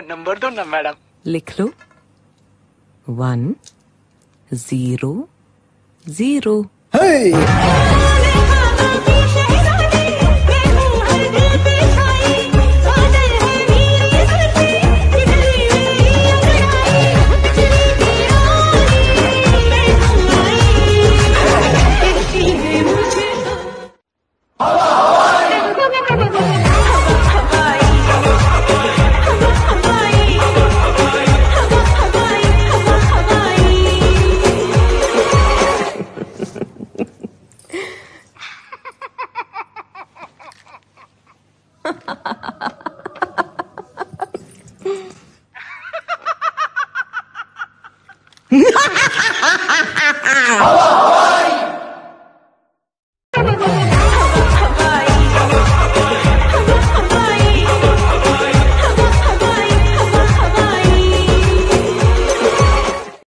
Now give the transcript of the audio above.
जोड़ दो ना मैडम। लिख लो। One zero zero. Ha ha ha ha ha!